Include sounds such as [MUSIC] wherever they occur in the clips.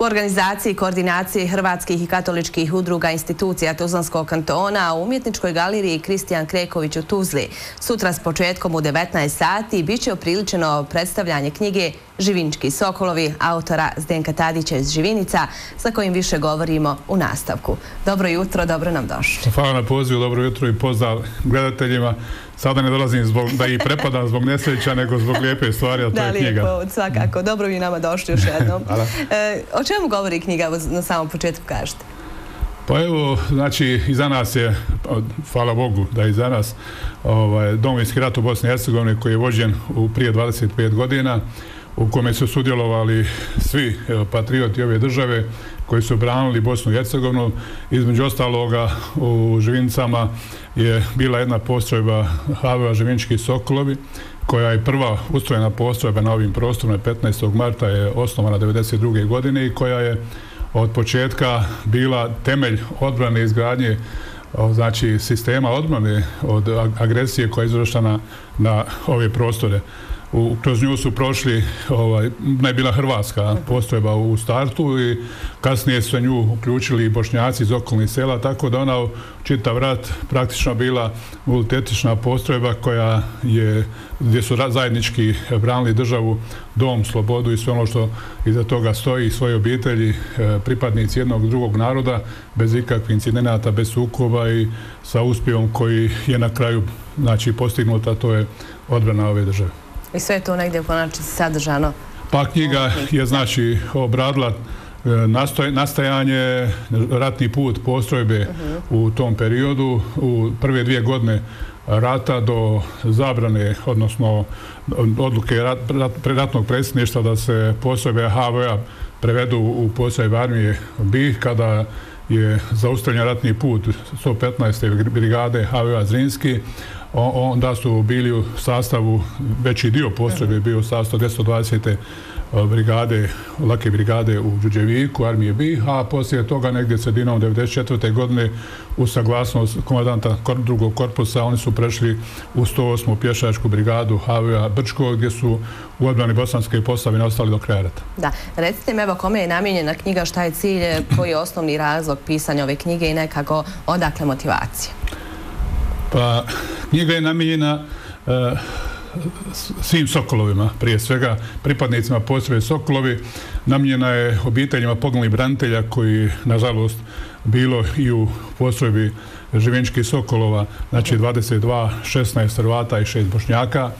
U organizaciji koordinacije hrvatskih i katoličkih udruga institucija Tuzlanskog kantona u umjetničkoj galeriji Kristijan Kreković u Tuzli sutra s početkom u 19 sati bit će opriličeno predstavljanje knjige Živinčki Sokolovi, autora Zdenka Tadića iz Živinica, sa kojim više govorimo u nastavku. Dobro jutro, dobro nam došli. Hvala na pozivu, dobro jutro i pozdrav gledateljima. Sada ne dolazim da ih prepadam zbog nesreća, nego zbog lijepe stvari, a to je knjiga. Da, lijepo, svakako. Dobro vi nama došli još jednom. [LAUGHS] E, o čemu govori knjiga na samom početku, kažete? Pa evo, znači, i za nas je, hvala Bogu da je i za nas, ovaj, domovinski rat u Bosni i Hercegovini koji je vođen u prije 25 godina u kome su sudjelovali svi patrioti ove države koji su branili Bosnu i Hercegovinu. Između ostaloga u Živincama je bila jedna postrojba HVA Živinčki Sokolovi koja je prva ustrojena postrojba na ovim prostorima 15. marta je osnovana 1992. godine i koja je od početka bila temelj odbrane i izgradnje znači sistema odbrane od agresije koja je izvršena na ove prostore u, kroz nju su prošli, ovaj, ne bila Hrvatska postrojba u startu i kasnije su nju uključili i bošnjaci iz okolnih sela, tako da ona čitav rat praktično bila multetična postrojba koja je, gdje su zajednički branili državu, dom, slobodu i sve ono što iza toga stoji i svoje obitelji, e, pripadnici jednog drugog naroda, bez ikakvih incidenata, bez sukoba i sa uspjevom koji je na kraju znači, postignuta, to je odbrana ove države. I sve je to negdje konačno sadržano? Pa knjiga je znači obradila e, nastajanje, ratni put postrojbe u tom periodu, u prve dvije godine rata do zabrane, odnosno odluke predatnog predsjedništva da se postrojbe HVA prevedu u postrojbe armije BiH kada je zaustavljen ratni put 115. brigade HVA Zrinski, onda su bili u sastavu, veći dio postrojbe je bio u sastavu 220. E, brigade, lake brigade u Đuđeviku, armije BiH, a poslije toga negdje sredinom 1994. godine u saglasnost komadanta drugog korpusa oni su prešli u 108. pješačku brigadu HVA Brčko, gdje su u odbrani bosanske postavine ostali do kraja rata. Da, recite mi evo kome je namjenjena knjiga, šta je cilj, e, koji je osnovni razlog pisanja ove knjige i nekako odakle motivacije? Pa, knjiga je namijenjena uh, svim Sokolovima, prije svega pripadnicima postrebe Sokolovi. Namijenjena je obiteljima poginulih branitelja koji, nažalost, bilo i u postrebi Živenčkih Sokolova, znači 22, 16 Hrvata i 6 Bošnjaka.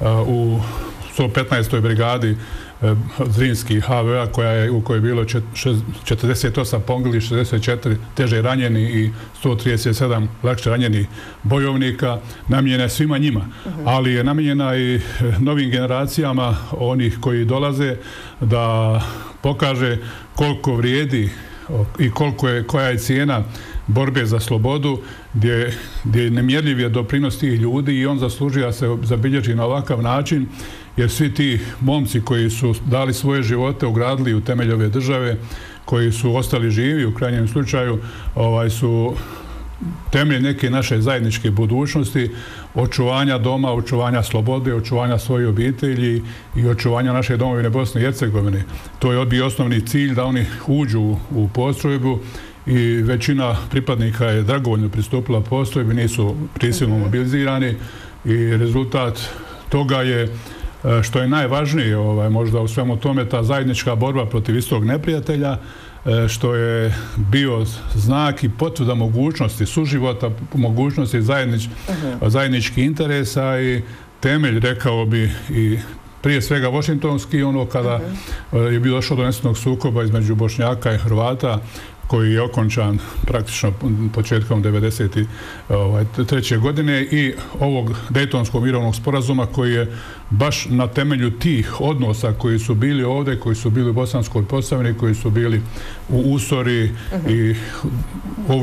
Uh, u 115. brigadi Zrinski HVA koja je, u kojoj je bilo 48 pongili, 64 teže ranjeni i 137 lakše ranjeni bojovnika, namijena je svima njima, ali je namijena i e, novim generacijama onih koji dolaze da pokaže koliko vrijedi i koliko je, koja je cijena borbe za slobodu, gdje, gdje je nemjerljiv je doprinos tih ljudi i on zaslužuje da se zabilježi na ovakav način jer svi ti momci koji su dali svoje živote, ugradili u temelj ove države, koji su ostali živi u krajnjem slučaju, ovaj su temelj neke naše zajedničke budućnosti, očuvanja doma, očuvanja slobode, očuvanja svoje obitelji i očuvanja naše domovine Bosne i Hercegovine. To je bio osnovni cilj da oni uđu u postrojbu i većina pripadnika je dragovoljno pristupila postrojbi, nisu prisilno mobilizirani i rezultat toga je što je najvažnije ovaj, možda u svemu tome, ta zajednička borba protiv istog neprijatelja, e, što je bio znak i potvrda mogućnosti suživota, mogućnosti zajednič, mhm. zajedničkih interesa i temelj, rekao bi, i prije svega Washingtonski, ono kada mhm. je bilo došlo do nesetnog sukoba između Bošnjaka i Hrvata, koji je okončan praktično početkom 1993. Ovaj, godine i ovog Dejtonskog mirovnog sporazuma koji je baš na temelju tih odnosa koji su bili ovdje, koji su bili u Bosanskoj postavini, koji su bili u Usori i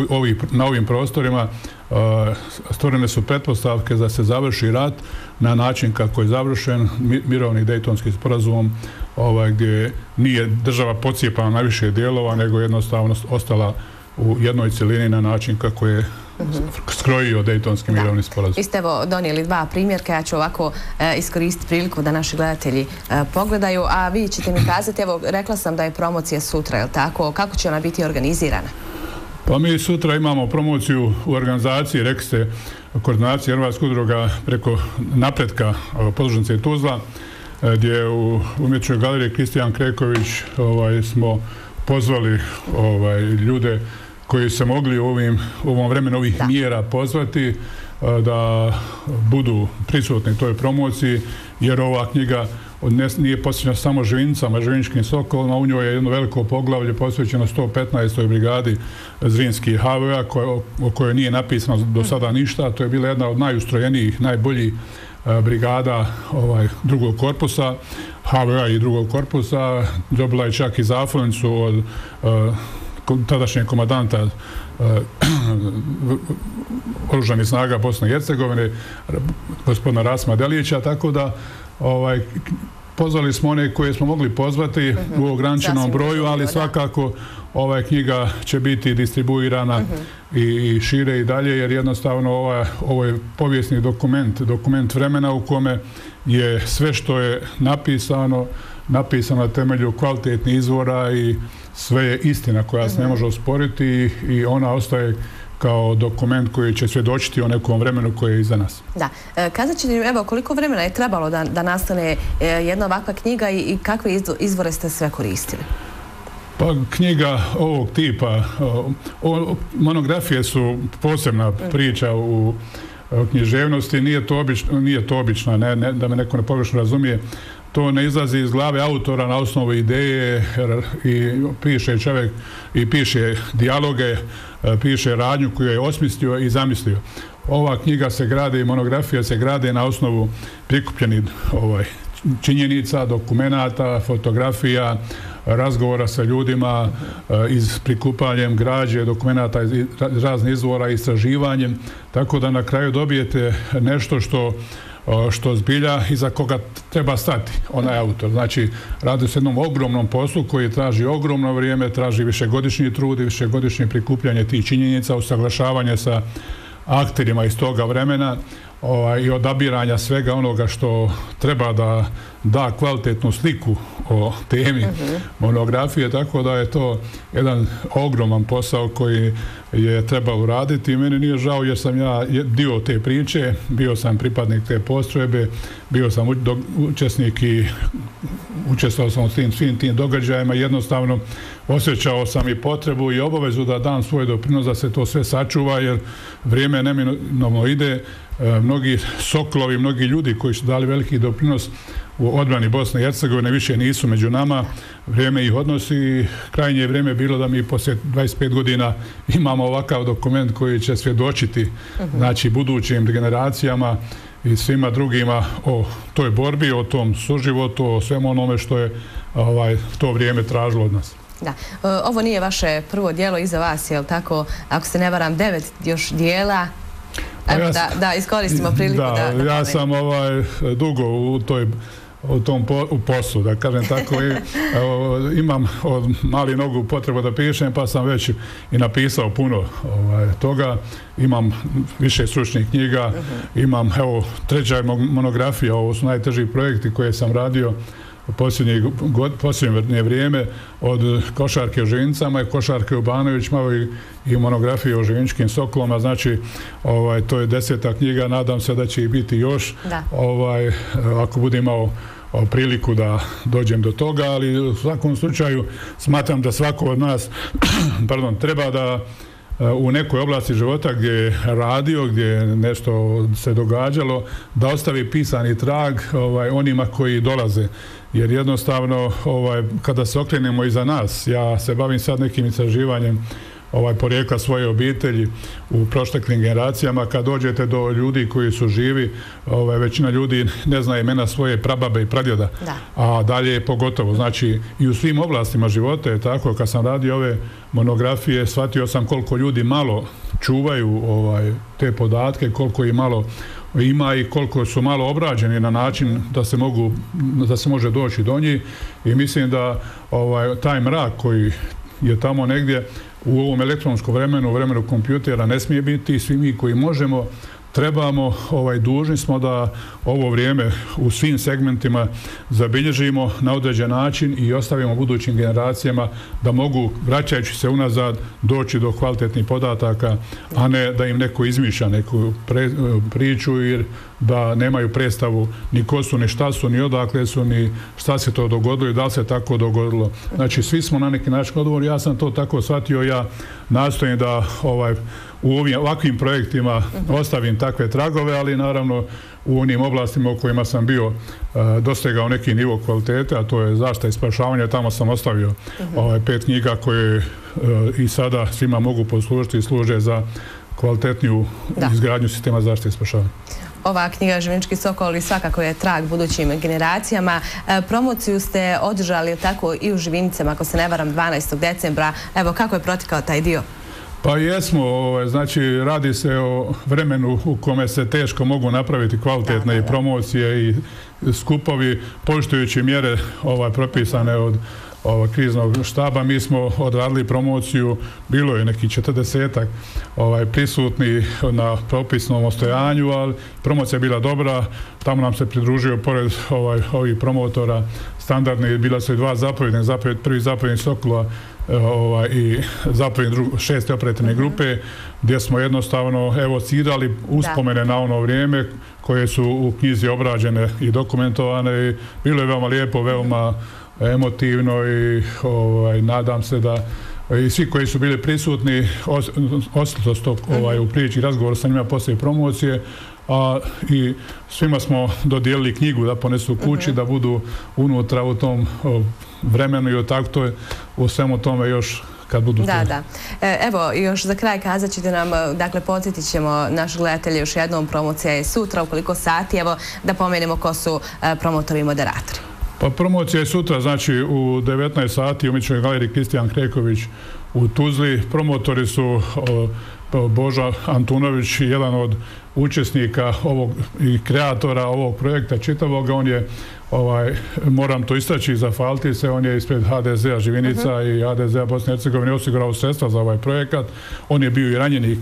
ovi, na ovim prostorima stvorene su pretpostavke da se završi rat na način kako je završen mirovni Dejtonski sporazumom ovaj, gdje nije država pocijepana na više dijelova, nego jednostavno ostala u jednoj cijelini na način kako je skrojio Dejtonski mirovni sporazum. Vi ste evo donijeli dva primjerka, ja ću ovako e, iskoristiti priliku da naši gledatelji e, pogledaju, a vi ćete mi kazati, evo rekla sam da je promocija sutra, je li tako? Kako će ona biti organizirana? Pa mi sutra imamo promociju u organizaciji, rekli ste, koordinacije Hrvatskog udruga preko napretka podružnice Tuzla, e, gdje u umjetčoj galeriji Kristijan Kreković ovaj, smo pozvali ovaj, ljude koji se mogli u, ovim, ovom vremenu ovih da. mjera pozvati e, da budu prisutni toj promociji, jer ova knjiga nije posvećena samo živincama, živiničkim sokolima, u njoj je jedno veliko poglavlje posvećeno 115. brigadi Zrinskih HVA, o kojoj nije napisano do sada ništa. To je bila jedna od najustrojenijih, najboljih e, brigada ovaj, drugog korpusa, HVA i drugog korpusa. Dobila je čak i zafonicu od uh, tadašnjeg komadanta uh, [CLEARS THROAT] oružanih snaga Bosne i Hercegovine, gospodina Rasma Delića, tako da ovaj, pozvali smo one koje smo mogli pozvati u ograničenom broju, ali svakako ova knjiga će biti distribuirana uh -huh. i, šire i dalje, jer jednostavno ova, ovo je povijesni dokument, dokument vremena u kome je sve što je napisano, napisano na temelju kvalitetnih izvora i sve je istina koja se ne može osporiti i ona ostaje kao dokument koji će svjedočiti o nekom vremenu koje je iza nas. Da. E, kazat ćete, evo, koliko vremena je trebalo da, da nastane e, jedna ovakva knjiga i, i kakve izvore ste sve koristili? Pa knjiga ovog tipa, o, monografije su posebna priča u književnosti, nije to, obično, nije to obično, ne, ne, da me neko ne pogrešno razumije, to ne izlazi iz glave autora na osnovu ideje i piše čovjek i piše dijaloge, e, piše radnju koju je osmislio i zamislio. Ova knjiga se grade i monografija se grade na osnovu prikupljenih ovaj, činjenica, dokumentata, fotografija, razgovora sa ljudima eh, iz prikupanjem građe, dokumentata iz raznih izvora, istraživanjem, tako da na kraju dobijete nešto što eh, što zbilja i za koga treba stati onaj autor. Znači, radi se jednom ogromnom poslu koji traži ogromno vrijeme, traži višegodišnji trud i višegodišnje prikupljanje tih činjenica, usaglašavanje sa akterima iz toga vremena ovaj, i odabiranja svega onoga što treba da da kvalitetnu sliku o temi uh -huh. monografije, tako da je to jedan ogroman posao koji je trebao uraditi i meni nije žao jer sam ja dio te priče, bio sam pripadnik te postrojebe, bio sam učesnik i učestvao sam u tim, svim tim događajima, jednostavno osjećao sam i potrebu i obavezu da dam svoj doprinos da se to sve sačuva jer vrijeme neminovno ide, mnogi soklovi, mnogi ljudi koji su dali veliki doprinos u odbrani Bosne i Hercegovine više nisu među nama. Vrijeme ih odnosi i krajnje vrijeme je bilo da mi poslije 25 godina imamo ovakav dokument koji će svjedočiti znači, budućim generacijama i svima drugima o toj borbi, o tom suživotu, o svemu onome što je ovaj, to vrijeme tražilo od nas. Da. E, ovo nije vaše prvo dijelo iza vas, je li tako? Ako se ne varam, devet još dijela, Evo, ja da, da iskoristimo priliku da... Da, ja sam ovaj, dugo u toj u tom po, u poslu, da kažem tako. I, evo, imam od mali nogu potrebu da pišem, pa sam već i napisao puno ovaj, toga. Imam više stručnih knjiga, imam, evo, treća monografija, ovo su najteži projekti koje sam radio u posljednje, god, posljednje vrijeme od košarke u Živincama i košarke u Banovićima i, i monografije o Živiničkim sokolama. Znači, ovaj, to je deseta knjiga, nadam se da će i biti još. Da. Ovaj, ako bude imao priliku da dođem do toga, ali u svakom slučaju smatram da svako od nas [CLEARS THROAT] pardon, treba da Eh, u nekoj oblasti života gdje je radio, gdje je nešto se događalo, da ostavi pisani trag ovaj, onima koji dolaze. Jer jednostavno, ovaj, kada se okrenemo iza nas, ja se bavim sad nekim istraživanjem ovaj porijekla svoje obitelji u prošteklim generacijama. Kad dođete do ljudi koji su živi ovaj većina ljudi ne zna imena svoje prababe i pradjeda. Da. a dalje je pogotovo. Znači i u svim oblastima života je tako. Kad sam radio ove monografije shvatio sam koliko ljudi malo čuvaju ovaj te podatke koliko i malo ima i koliko su malo obrađeni na način da se mogu da se može doći do njih. I mislim da ovaj taj mrak koji je tamo negdje u ovom elektronskom vremenu, vremenu kompjutera ne smije biti. Svi mi koji možemo trebamo, ovaj, dužni smo da ovo vrijeme u svim segmentima zabilježimo na određen način i ostavimo budućim generacijama da mogu, vraćajući se unazad, doći do kvalitetnih podataka, a ne da im neko izmišlja neku pre, e, priču jer da nemaju predstavu ni ko su, ni šta su, ni odakle su, ni šta se to dogodilo i da li se tako dogodilo. Znači, svi smo na neki način odgovor, Ja sam to tako shvatio, ja nastojim da ovaj, u ovim ovakvim projektima ostavim takve tragove, ali naravno u onim oblastima u kojima sam bio uh, dostegao neki nivo kvalitete, a to je zašta i spašavanje, tamo sam ostavio ovaj, pet knjiga koje uh, i sada svima mogu poslužiti i služe za kvalitetniju izgradnju sistema zaštite i spašavanja. Ova knjiga Živinički Sokol i svakako je trag budućim generacijama. E, promociju ste održali tako i u Živinicama, ako se ne varam, 12. decembra. Evo, kako je protikao taj dio? Pa jesmo, ovaj, znači radi se o vremenu u kome se teško mogu napraviti kvalitetne i promocije i skupovi, poštujući mjere ovaj, propisane od ovaj, kriznog štaba. Mi smo odradili promociju, bilo je neki četrdesetak ovaj, prisutni na propisnom ostojanju, ali promocija je bila dobra. Tamo nam se pridružio, pored ovaj, ovih promotora standardni, bila su i dva zapovjedne, zapovjed, prvi zapovjednik Sokola, ovaj, i zapovjedni šeste operativne mhm. grupe, gdje smo jednostavno evocirali uspomene na ono vrijeme koje su u knjizi obrađene i dokumentovane. I bilo je veoma lijepo, veoma emotivno i ovaj, nadam se da i svi koji su bili prisutni ostalo stop ovaj, u priči razgovor sa njima poslije promocije a i svima smo dodijelili knjigu da ponesu kući, da budu unutra u tom vremenu i tako to je u svemu tome još kad budu da, Da, e, Evo, još za kraj kazat ćete nam, dakle, podsjetit ćemo naš gledatelj još jednom promocija je sutra, u koliko sati, evo, da pomenemo ko su e, promotori i moderatori. Pa promocija je sutra, znači u 19 sati u Mičnoj galeriji Kristijan Kreković u Tuzli. Promotori su Boža Antunović, jedan od učesnika ovog i kreatora ovog projekta čitavog. On je, ovaj, moram to istaći, zafaliti se, on je ispred HDZ-a Živinica uh -huh. i HDZ-a Bosne i Hercegovine osigurao sredstva za ovaj projekat. On je bio i ranjenik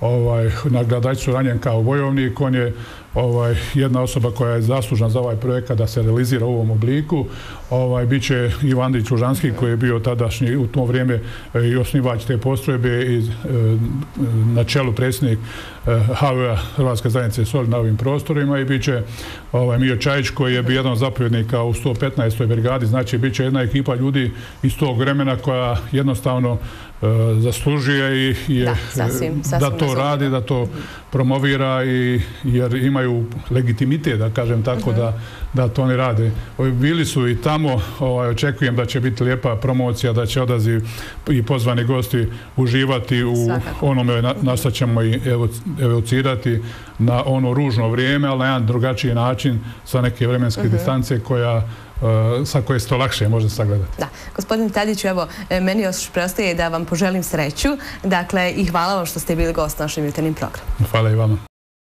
ovaj, na gradajcu ranjen kao vojovnik. On je ovaj, jedna osoba koja je zaslužna za ovaj projekat da se realizira u ovom obliku. Ovaj, Biće Ivan Andrić Užanski koji je bio tadašnji u tom vrijeme e, i osnivač te postrojbe i e, na čelu predsjednik HVA Hrvatske zajednice Soli na ovim prostorima i biće ovaj, Mio Čajić koji je bio jedan zapovjednika u 115. brigadi. Znači, biće jedna ekipa ljudi iz tog vremena koja jednostavno zaslužuje i je, da, sasvim, sasvim da to radi, da to promovira i jer imaju legitimitet, da kažem tako, da, da to ne rade. Bili su i tamo, ovaj, očekujem da će biti lijepa promocija, da će odazi i pozvani gosti uživati u onome, nasta ćemo i evocirati na ono ružno vrijeme, ali na jedan drugačiji način sa neke vremenske distance koja sa koje se to lakše može sagledati. Da. Gospodin Tadiću, evo, e, meni još preostaje da vam poželim sreću. Dakle, i hvala vam što ste bili gost našim jutarnjim programom. Hvala i vama.